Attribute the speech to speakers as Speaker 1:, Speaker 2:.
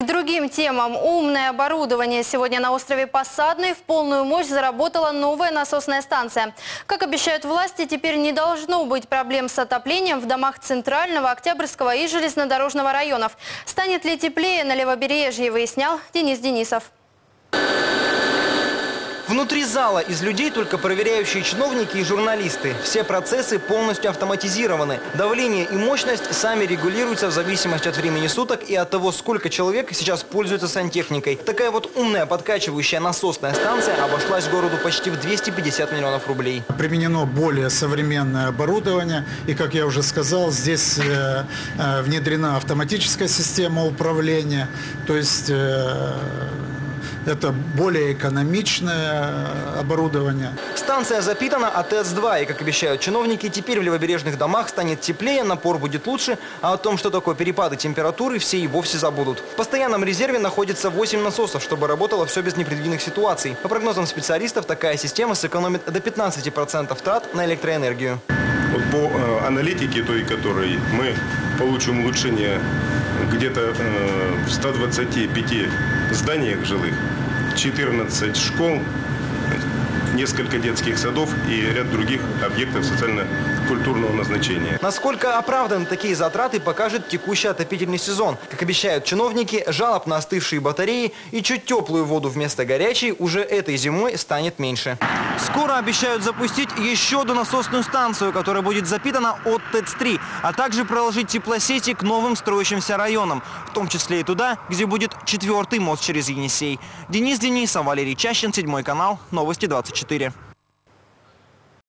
Speaker 1: Другим темам. Умное оборудование. Сегодня на острове Посадный в полную мощь заработала новая насосная станция. Как обещают власти, теперь не должно быть проблем с отоплением в домах Центрального, Октябрьского и Железнодорожного районов. Станет ли теплее на левобережье, выяснял Денис Денисов.
Speaker 2: Внутри зала из людей только проверяющие чиновники и журналисты. Все процессы полностью автоматизированы. Давление и мощность сами регулируются в зависимости от времени суток и от того, сколько человек сейчас пользуется сантехникой. Такая вот умная подкачивающая насосная станция обошлась городу почти в 250 миллионов рублей.
Speaker 3: Применено более современное оборудование. И, как я уже сказал, здесь э, э, внедрена автоматическая система управления. То есть э, это более экономичное оборудование.
Speaker 2: Станция запитана АТС-2, и, как обещают чиновники, теперь в левобережных домах станет теплее, напор будет лучше, а о том, что такое перепады температуры, все и вовсе забудут. В постоянном резерве находится 8 насосов, чтобы работало все без непредвиденных ситуаций. По прогнозам специалистов, такая система сэкономит до 15% трат на электроэнергию.
Speaker 4: Вот по э, аналитике той, которой мы получим улучшение где-то э, в 125 зданиях жилых, 14 школ, несколько детских садов и ряд других объектов социально-культурного назначения.
Speaker 2: Насколько оправданы такие затраты, покажет текущий отопительный сезон. Как обещают чиновники, жалоб на остывшие батареи и чуть теплую воду вместо горячей уже этой зимой станет меньше. Скоро обещают запустить еще одну насосную станцию, которая будет запитана от ТЭЦ-3, а также проложить теплосети к новым строящимся районам, в том числе и туда, где будет четвертый мост через Енисей. Денис Денисов, Валерий Чащин, Седьмой канал, Новости 24. 4.